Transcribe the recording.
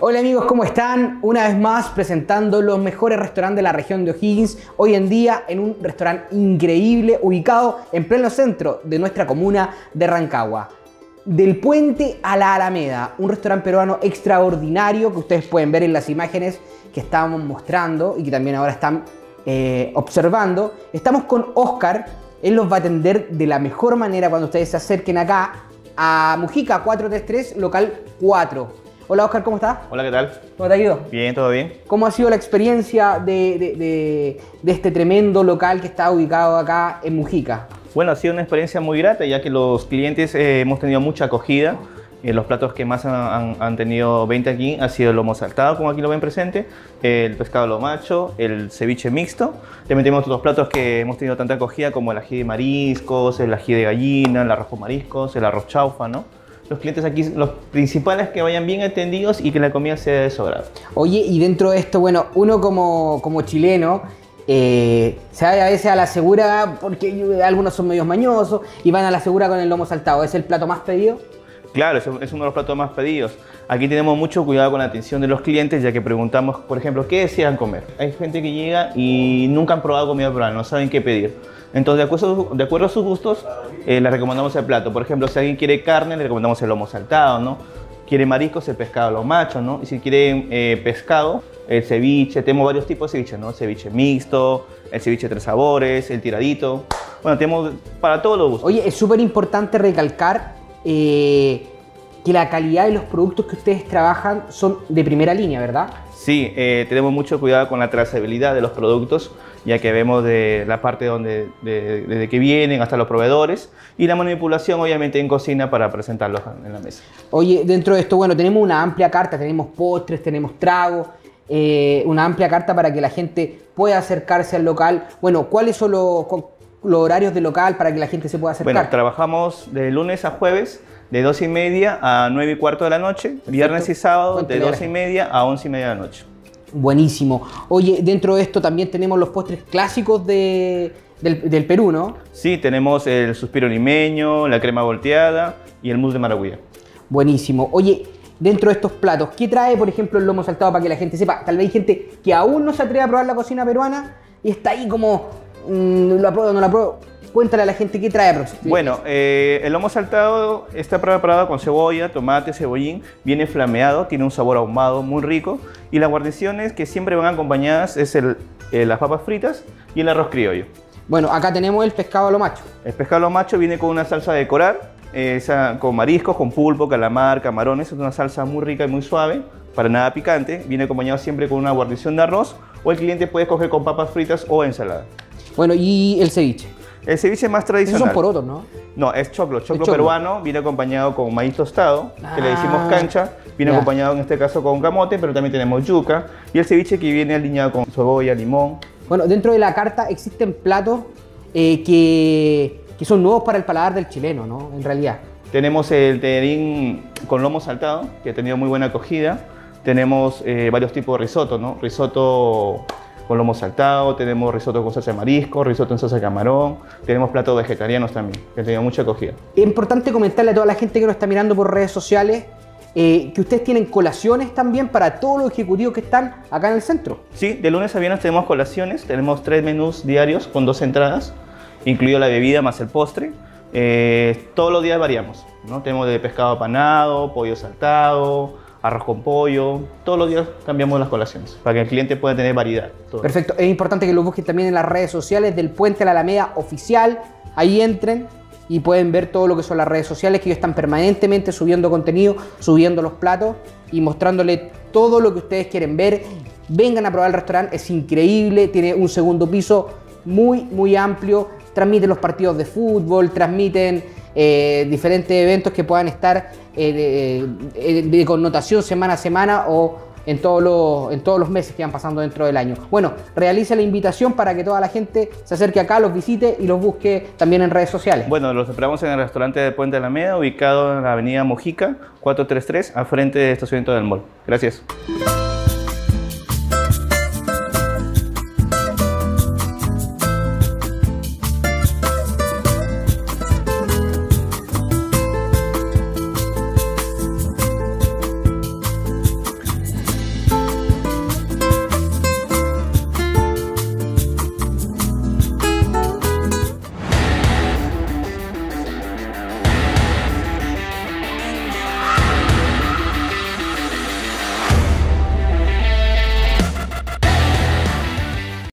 Hola amigos, ¿cómo están? Una vez más presentando los mejores restaurantes de la región de O'Higgins. Hoy en día en un restaurante increíble ubicado en pleno centro de nuestra comuna de Rancagua. Del puente a la Alameda, un restaurante peruano extraordinario que ustedes pueden ver en las imágenes que estábamos mostrando y que también ahora están eh, observando. Estamos con Oscar, él los va a atender de la mejor manera cuando ustedes se acerquen acá a Mujica 433, local 4. Hola Oscar, ¿cómo estás? Hola, ¿qué tal? ¿Cómo te ha ido? Bien, todo bien. ¿Cómo ha sido la experiencia de, de- de- de este tremendo local que está ubicado acá en Mujica? Bueno, ha sido una experiencia muy grata, ya que los clientes eh, hemos tenido mucha acogida. Eh, los platos que más han, han- han tenido venta aquí han sido el lomo saltado, como aquí lo ven presente, el pescado lo macho, el ceviche mixto. También tenemos otros platos que hemos tenido tanta acogida como el ají de mariscos, el ají de gallina, el arroz con mariscos, el arroz chaufa, ¿no? Los clientes aquí, los principales que vayan bien atendidos y que la comida sea de agrado. Oye, y dentro de esto, bueno, uno como, como chileno eh, se va a veces a la segura porque algunos son medios mañosos y van a la segura con el lomo saltado. ¿Es el plato más pedido? Claro, es uno de los platos más pedidos. Aquí tenemos mucho cuidado con la atención de los clientes, ya que preguntamos, por ejemplo, ¿qué desean comer? Hay gente que llega y nunca han probado comida peruana, no saben qué pedir. Entonces, de acuerdo, de a sus gustos, eh, les recomendamos el plato. Por ejemplo, si alguien quiere carne, le recomendamos el lomo saltado, ¿no? Quiere mariscos, el pescado lo macho, ¿no? Y si quiere eh, pescado, el ceviche. Tenemos varios tipos de ceviche, ¿no? El ceviche mixto, el ceviche de tres sabores, el tiradito. Bueno, tenemos para todos los gustos. Oye, es súper importante recalcar eh, que la calidad de los productos que ustedes trabajan son de primera línea, ¿verdad? Sí, eh, tenemos mucho cuidado con la trazabilidad de los productos, ya que vemos de la parte donde, de- desde que vienen hasta los proveedores y la manipulación obviamente en cocina para presentarlos en la mesa. Oye, dentro de esto, bueno, tenemos una amplia carta, tenemos postres, tenemos tragos, eh, una amplia carta para que la gente pueda acercarse al local. Bueno, ¿cuáles son los, los horarios del local para que la gente se pueda acercar? Bueno, trabajamos de lunes a jueves de 2 y media a 9 y cuarto de la noche, viernes y sábado de Cuéntale a la 2 y media a 11 y media de la noche. Buenísimo. Oye, dentro de esto también tenemos los postres clásicos de- del, del Perú, ¿no? Sí, tenemos el suspiro limeño, la crema volteada y el mousse de maracuyá. Buenísimo. Oye, dentro de estos platos, ¿qué trae, por ejemplo, el lomo saltado para que la gente sepa? Tal vez hay gente que aún no se atreve a probar la cocina peruana y está ahí como, ¿lo apruebo o no lo apruebo? Cuéntale a la gente qué trae. Prox. Bueno, eh, el lomo saltado está preparado con cebolla, tomate, cebollín, viene flameado, tiene un sabor ahumado muy rico y las guarniciones que siempre van acompañadas es el, eh, las papas fritas y el arroz criollo. Bueno, acá tenemos el pescado a lo macho. El pescado macho viene con una salsa de coral, eh, esa- con mariscos, con pulpo, calamar, camarones, es una salsa muy rica y muy suave, para nada picante, viene acompañado siempre con una guarnición de arroz o el cliente puede escoger con papas fritas o ensalada. Bueno, y el ceviche. El ceviche más Esos tradicional. son porotos, ¿no? No, es choclo. Choclo, choclo. peruano viene acompañado con maíz tostado, que le decimos Ah, cancha. Viene ya. acompañado en este caso con camote, pero también tenemos yuca. Y el ceviche que viene alineado con cebolla, limón. Bueno, dentro de la carta existen platos eh, que, que son nuevos para el paladar del chileno, ¿no? En realidad. Tenemos el tenerín con lomo saltado, que ha tenido muy buena acogida. Tenemos eh, varios tipos de risotto, ¿no? Risotto con lomo saltado, tenemos risotto con salsa de marisco, risotto en salsa de camarón. Tenemos platos vegetarianos también, que han tenido mucha acogida. Es importante comentarle a toda la gente que nos está mirando por redes sociales eh, que ustedes tienen colaciones también para todos los ejecutivos que están acá en el centro. Sí, de lunes a viernes tenemos colaciones, tenemos tres menús diarios con dos entradas, incluido la bebida más el postre. Eh, todos los días variamos, ¿no? Tenemos de pescado apanado, pollo saltado, arroz con pollo. Todos los días cambiamos las colaciones para que el cliente pueda tener variedad. Perfecto. Es importante que lo busquen también en las redes sociales del Puente a la Alameda oficial. Ahí entren y pueden ver todo lo que son las redes sociales, que ellos están permanentemente subiendo contenido, subiendo los platos y mostrándole todo lo que ustedes quieren ver. Vengan a probar el restaurante, es increíble, tiene un segundo piso muy, muy amplio. Transmiten los partidos de fútbol, transmiten eh, diferentes eventos que puedan estar eh, de, eh, de connotación semana a semana o en todos, los, en todos los meses que van pasando dentro del año. Bueno, realiza la invitación para que toda la gente se acerque acá, los visite y los busque también en redes sociales. Bueno, los esperamos en el restaurante de Puente de la Alameda, ubicado en la avenida Mojica, 433, al frente del estacionamiento del mall. Gracias.